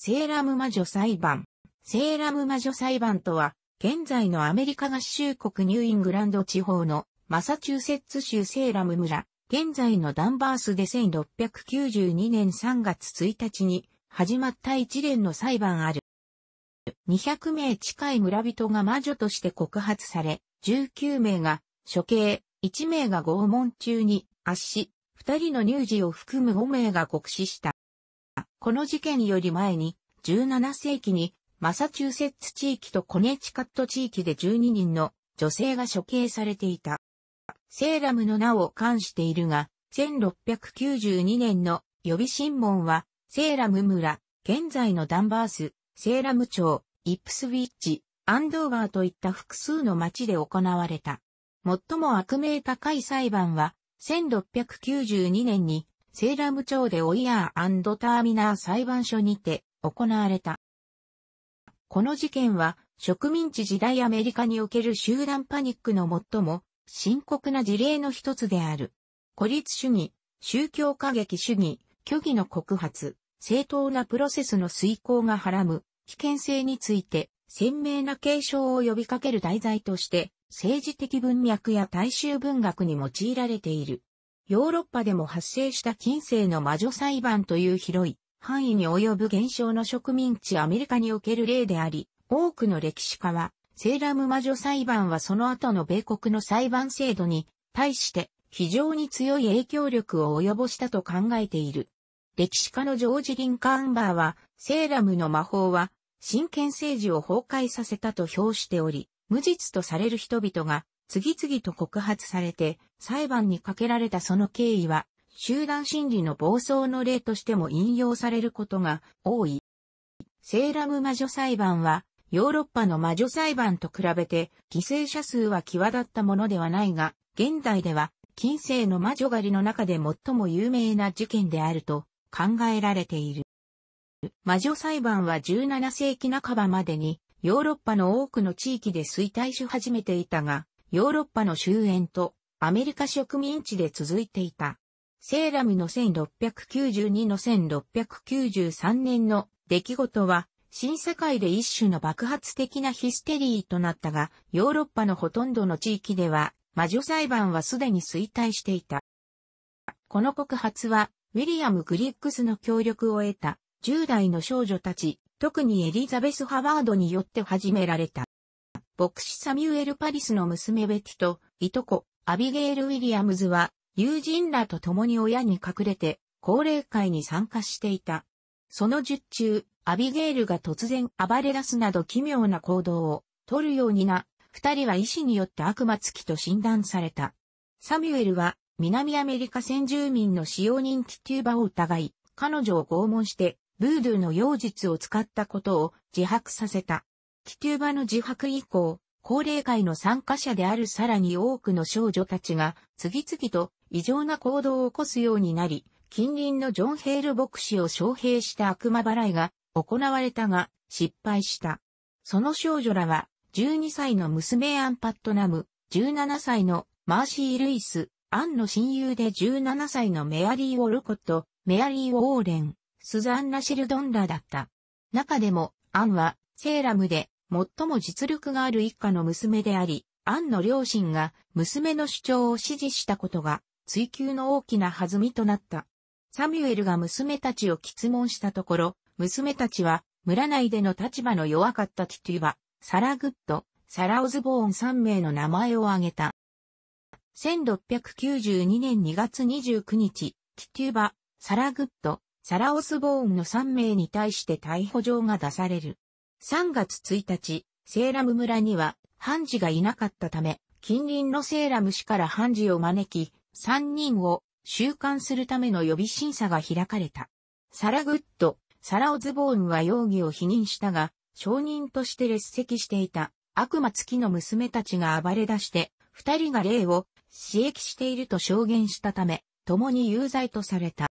セーラム魔女裁判。セーラム魔女裁判とは、現在のアメリカ合衆国ニューイングランド地方のマサチューセッツ州セーラム村、現在のダンバースで1692年3月1日に始まった一連の裁判ある。200名近い村人が魔女として告発され、19名が処刑、1名が拷問中に圧死、2人の乳児を含む5名が獄死した。この事件より前に、17世紀に、マサチューセッツ地域とコネチカット地域で12人の女性が処刑されていた。セーラムの名を冠しているが、1692年の予備審問は、セーラム村、現在のダンバース、セーラム町、イップスウィッチ、アンドーバーといった複数の町で行われた。最も悪名高い裁判は、1692年にセーラム町でオイヤーターミナー裁判所にて行われた。この事件は植民地時代アメリカにおける集団パニックの最も深刻な事例の一つである。孤立主義、宗教過激主義、虚偽の告発、正当なプロセスの遂行がはらむ危険性について鮮明な継承を呼びかける題材として政治的文脈や大衆文学に用いられている。ヨーロッパでも発生した近世の魔女裁判という広い範囲に及ぶ現象の植民地アメリカにおける例であり、多くの歴史家は、セーラム魔女裁判はその後の米国の裁判制度に対して非常に強い影響力を及ぼしたと考えている。歴史家のジョージ・リンカーンバーは、セーラムの魔法は、真剣政治を崩壊させたと評しており、無実とされる人々が次々と告発されて裁判にかけられたその経緯は集団心理の暴走の例としても引用されることが多い。セーラム魔女裁判はヨーロッパの魔女裁判と比べて犠牲者数は際立ったものではないが、現代では近世の魔女狩りの中で最も有名な事件であると考えられている。魔女裁判は17世紀半ばまでにヨーロッパの多くの地域で衰退し始めていたが、ヨーロッパの終焉とアメリカ植民地で続いていた。セーラムの1692の1693年の出来事は、新世界で一種の爆発的なヒステリーとなったが、ヨーロッパのほとんどの地域では、魔女裁判はすでに衰退していた。この告発は、ウィリアム・グリッグスの協力を得た、10代の少女たち、特にエリザベス・ハワードによって始められた。牧師サミュエル・パリスの娘ベティと、いとこ、アビゲール・ウィリアムズは、友人らと共に親に隠れて、高齢会に参加していた。その術中、アビゲールが突然暴れ出すなど奇妙な行動を取るようにな、二人は医師によって悪魔付きと診断された。サミュエルは南アメリカ先住民の使用人ティテューバを疑い、彼女を拷問して、ブードゥーの妖術を使ったことを自白させた。キテューバの自白以降、高齢会の参加者であるさらに多くの少女たちが次々と異常な行動を起こすようになり、近隣のジョン・ヘール牧師を招聘した悪魔払いが行われたが失敗した。その少女らは12歳の娘アン・パットナム、17歳のマーシー・ルイス、アンの親友で17歳のメアリー・ウォルコット、メアリー・ウォーレン、スザンナ・シェルドンらだった。中でも、アンは、セーラムで最も実力がある一家の娘であり、アンの両親が娘の主張を支持したことが追及の大きな弾みとなった。サミュエルが娘たちを質問したところ、娘たちは村内での立場の弱かったティティバ、サラグッド、サラオズボーン3名の名前を挙げた。1692年2月29日、ティティバ、サラグッド、サラオスボーンの3名に対して逮捕状が出される。3月1日、セーラム村には判事がいなかったため、近隣のセーラム市から判事を招き、3人を収監するための予備審査が開かれた。サラグッド、サラオズボーンは容疑を否認したが、証人として列席していた悪魔付きの娘たちが暴れ出して、二人が霊を刺激していると証言したため、共に有罪とされた。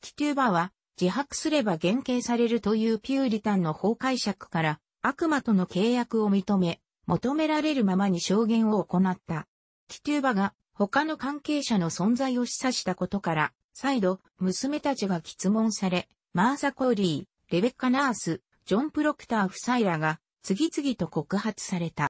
ティトゥーバは自白すれば減刑されるというピューリタンの法解釈から悪魔との契約を認め、求められるままに証言を行った。ティトゥーバが他の関係者の存在を示唆したことから、再度、娘たちが質問され、マーサ・コーリー、レベッカ・ナース、ジョン・プロクター夫妻らが次々と告発された。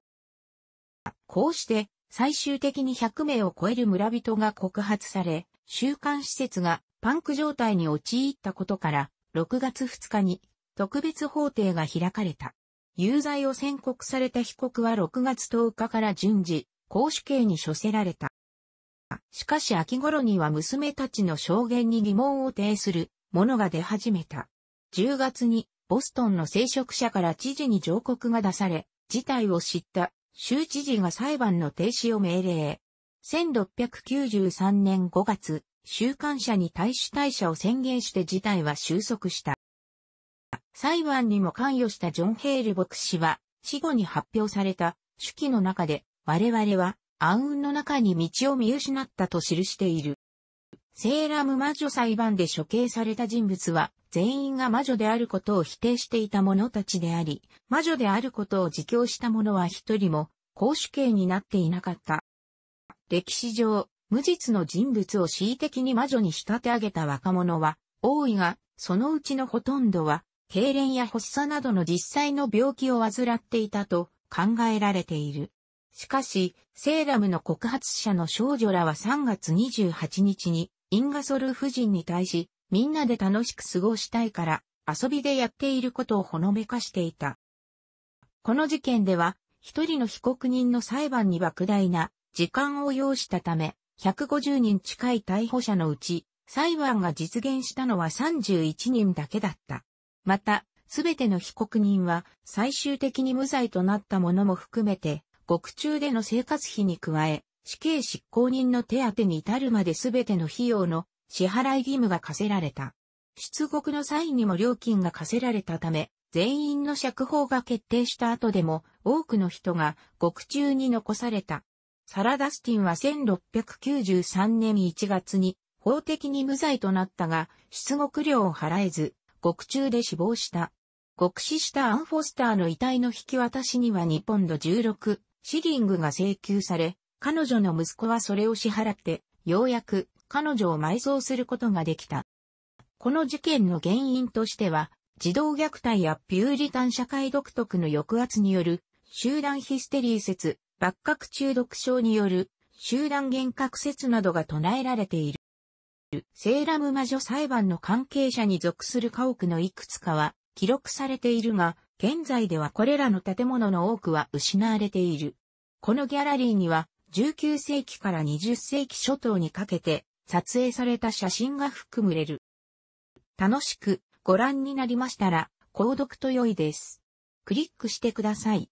こうして最終的に100名を超える村人が告発され、収監施設がパンク状態に陥ったことから、6月2日に特別法廷が開かれた。有罪を宣告された被告は6月10日から順次、公主刑に処せられた。しかし秋頃には娘たちの証言に疑問を呈するものが出始めた。10月にボストンの聖職者から知事に上告が出され、事態を知った州知事が裁判の停止を命令。1693年5月、週刊者に大主退社を宣言して事態は収束した。裁判にも関与したジョン・ヘール牧師は、死後に発表された手記の中で、我々は暗雲の中に道を見失ったと記している。セーラム魔女裁判で処刑された人物は、全員が魔女であることを否定していた者たちであり、魔女であることを自供した者は一人も、公主刑になっていなかった。歴史上、無実の人物を恣意的に魔女に仕立て上げた若者は、多いが、そのうちのほとんどは、痙攣や発作などの実際の病気を患っていたと考えられている。しかし、セーラムの告発者の少女らは3月28日に、インガソル夫人に対し、みんなで楽しく過ごしたいから、遊びでやっていることをほのめかしていた。この事件では、一人の被告人の裁判に莫大な時間を要したため、150人近い逮捕者のうち、裁判が実現したのは31人だけだった。また、すべての被告人は最終的に無罪となった者も含めて、獄中での生活費に加え、死刑執行人の手当に至るまですべての費用の支払い義務が課せられた。出国の際にも料金が課せられたため、全員の釈放が決定した後でも多くの人が獄中に残された。サラ・ダスティンは1693年1月に法的に無罪となったが、出国料を払えず、獄中で死亡した。獄死したアン・フォスターの遺体の引き渡しには2ポンド16シリングが請求され、彼女の息子はそれを支払って、ようやく彼女を埋葬することができた。この事件の原因としては、児童虐待やピューリタン社会独特の抑圧による集団ヒステリー説、抜角中毒症による集団幻覚説などが唱えられている。セーラム魔女裁判の関係者に属する家屋のいくつかは記録されているが、現在ではこれらの建物の多くは失われている。このギャラリーには19世紀から20世紀初頭にかけて撮影された写真が含まれる。楽しくご覧になりましたら、購読と良いです。クリックしてください。